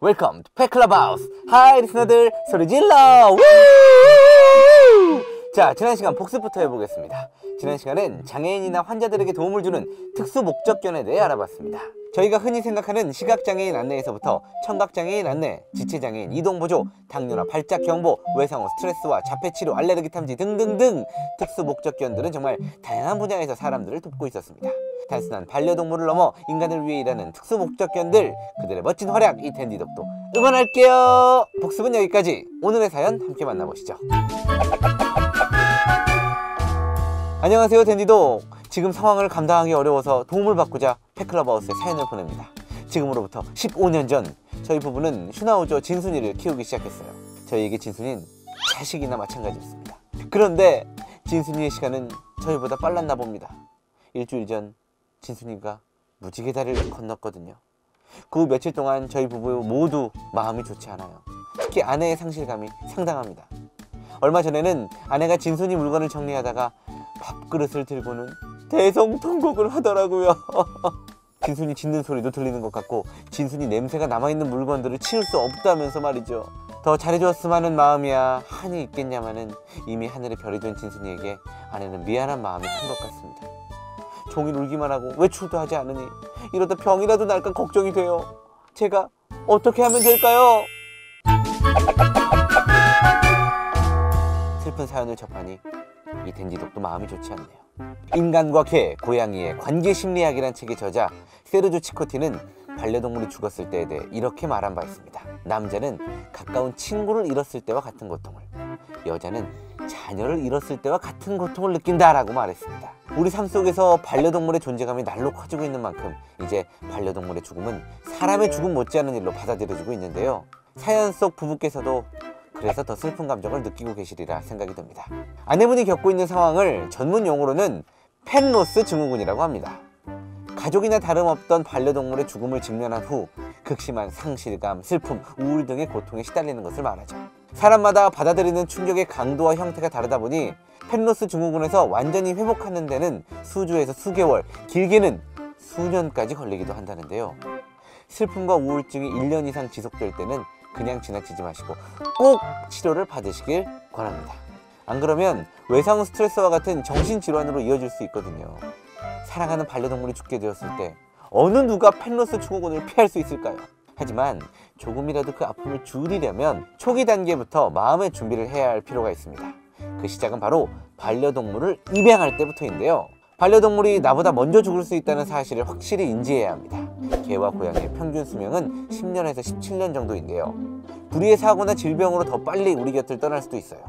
Welcome to 펫클럽하우스 자 지난 시간 복습부터 해보겠습니다. 지난 시간엔 장애인이나 환자들에게 도움을 주는 특수 목적견에 대해 알아봤습니다. 저희가 흔히 생각하는 시각장애인 안내에서부터 청각장애인 안내, 지체장애인 이동보조, 당뇨나 발작 경보, 외상후 스트레스와 자폐치료, 알레르기 탐지 등등등 특수 목적견들은 정말 다양한 분야에서 사람들을 돕고 있었습니다. 단순한 반려동물을 넘어 인간을 위해 일하는 특수 목적견들 그들의 멋진 활약 이 댄디독도 응원할게요! 복습은 여기까지. 오늘의 사연 함께 만나보시죠 안녕하세요 댄디독 지금 상황을 감당하기 어려워서 도움을 받고자 팩클럽하우스에 사연을 보냅니다 지금으로부터 15년 전 저희 부부는 슈나우저 진순이를 키우기 시작했어요 저희에게 진순이는 자식이나 마찬가지였습니다 그런데 진순이의 시간은 저희보다 빨랐나 봅니다 일주일 전 진순이가 무지개 다리를 건넜거든요. 그 후 며칠 동안 저희 부부 모두 마음이 좋지 않아요. 특히 아내의 상실감이 상당합니다. 얼마 전에는 아내가 진순이 물건을 정리하다가 밥그릇을 들고는 대성통곡을 하더라고요. 진순이 짖는 소리도 들리는 것 같고 진순이 냄새가 남아있는 물건들을 치울 수 없다면서 말이죠. 더 잘해줬으면 하는 마음이야 한이 있겠냐마는 이미 하늘에 별이 된 진순이에게 아내는 미안한 마음이 큰 것 같습니다. 종일 울기만 하고 외출도 하지 않으니 이러다 병이라도 날까 걱정이 돼요. 제가 어떻게 하면 될까요? 슬픈 사연을 접하니 이 댄지독도 마음이 좋지 않네요. 인간과 개, 고양이의 관계 심리학이란 책의 저자 세르조 치코티는 반려동물이 죽었을 때에 대해 이렇게 말한 바 있습니다. 남자는 가까운 친구를 잃었을 때와 같은 고통을, 여자는 자녀를 잃었을 때와 같은 고통을 느낀다라고 말했습니다. 우리 삶 속에서 반려동물의 존재감이 날로 커지고 있는 만큼 이제 반려동물의 죽음은 사람의 죽음 못지않은 일로 받아들여지고 있는데요. 사연 속 부부께서도 그래서 더 슬픈 감정을 느끼고 계시리라 생각이 듭니다. 아내분이 겪고 있는 상황을 전문 용어로는 펜로스 증후군이라고 합니다. 가족이나 다름없던 반려동물의 죽음을 직면한 후 극심한 상실감, 슬픔, 우울 등의 고통에 시달리는 것을 말하죠. 사람마다 받아들이는 충격의 강도와 형태가 다르다 보니 펜로스 증후군에서 완전히 회복하는 데는 수주에서 수개월, 길게는 수년까지 걸리기도 한다는데요. 슬픔과 우울증이 1년 이상 지속될 때는 그냥 지나치지 마시고 꼭 치료를 받으시길 권합니다. 안 그러면 외상 스트레스와 같은 정신질환으로 이어질 수 있거든요. 사랑하는 반려동물이 죽게 되었을 때 어느 누가 펜로스 증후군을 피할 수 있을까요? 하지만 조금이라도 그 아픔을 줄이려면 초기 단계부터 마음의 준비를 해야 할 필요가 있습니다. 그 시작은 바로 반려동물을 입양할 때부터인데요. 반려동물이 나보다 먼저 죽을 수 있다는 사실을 확실히 인지해야 합니다. 개와 고양이의 평균 수명은 10년에서 17년 정도인데요. 불의의 사고나 질병으로 더 빨리 우리 곁을 떠날 수도 있어요.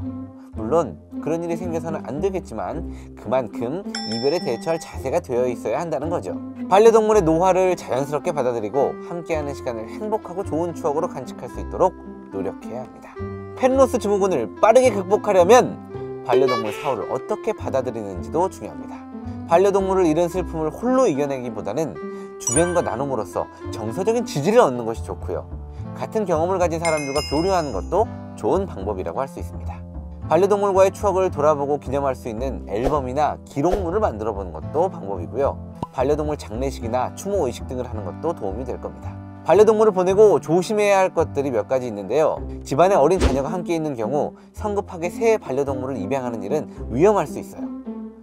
물론 그런 일이 생겨서는 안 되겠지만 그만큼 이별에 대처할 자세가 되어 있어야 한다는 거죠. 반려동물의 노화를 자연스럽게 받아들이고 함께하는 시간을 행복하고 좋은 추억으로 간직할 수 있도록 노력해야 합니다. 펜로스 증후군을 빠르게 극복하려면 반려동물 사후를 어떻게 받아들이는지도 중요합니다. 반려동물을 잃은 슬픔을 홀로 이겨내기보다는 주변과 나눔으로써 정서적인 지지를 얻는 것이 좋고요. 같은 경험을 가진 사람들과 교류하는 것도 좋은 방법이라고 할 수 있습니다. 반려동물과의 추억을 돌아보고 기념할 수 있는 앨범이나 기록물을 만들어 보는 것도 방법이고요. 반려동물 장례식이나 추모 의식 등을 하는 것도 도움이 될 겁니다. 반려동물을 보내고 조심해야 할 것들이 몇 가지 있는데요. 집안에 어린 자녀가 함께 있는 경우 성급하게 새 반려동물을 입양하는 일은 위험할 수 있어요.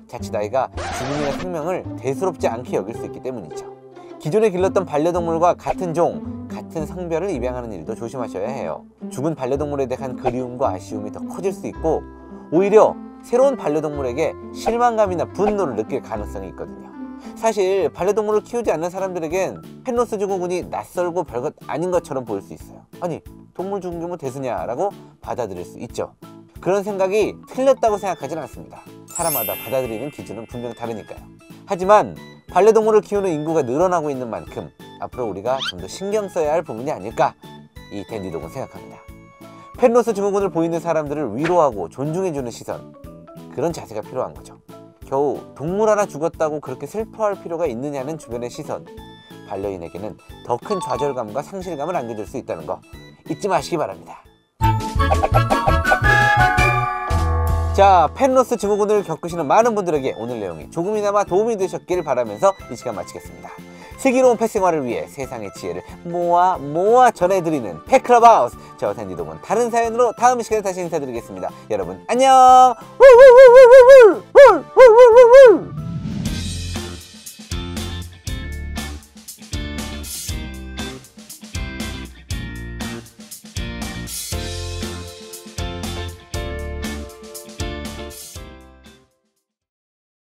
자칫 아이가 주민이나 생명을 대수롭지 않게 여길 수 있기 때문이죠. 기존에 길렀던 반려동물과 같은 종, 같은 성별을 입양하는 일도 조심하셔야 해요. 죽은 반려동물에 대한 그리움과 아쉬움이 더 커질 수 있고 오히려 새로운 반려동물에게 실망감이나 분노를 느낄 가능성이 있거든요. 사실 반려동물을 키우지 않는 사람들에겐 펜로스 증후군이 낯설고 별것 아닌 것처럼 보일 수 있어요. 아니 동물 죽은 게 뭐 대수냐라고 받아들일 수 있죠. 그런 생각이 틀렸다고 생각하진 않습니다. 사람마다 받아들이는 기준은 분명 다르니까요. 하지만 반려동물을 키우는 인구가 늘어나고 있는 만큼 앞으로 우리가 좀 더 신경 써야 할 부분이 아닐까 이 댄디독은 생각합니다. 펜로스 증후군을 보이는 사람들을 위로하고 존중해주는 시선 그런 자세가 필요한 거죠. 겨우 동물 하나 죽었다고 그렇게 슬퍼할 필요가 있느냐는 주변의 시선 반려인에게는 더 큰 좌절감과 상실감을 안겨줄 수 있다는 거 잊지 마시기 바랍니다. 자, 펜로스 증후군을 겪으시는 많은 분들에게 오늘 내용이 조금이나마 도움이 되셨길 바라면서 이 시간 마치겠습니다. 슬기로운 펫 생활을 위해 세상의 지혜를 모아 모아 전해드리는 펫클럽하우스 저 샌디독은 다른 사연으로 다음 시간에 다시 인사드리겠습니다 여러분 안녕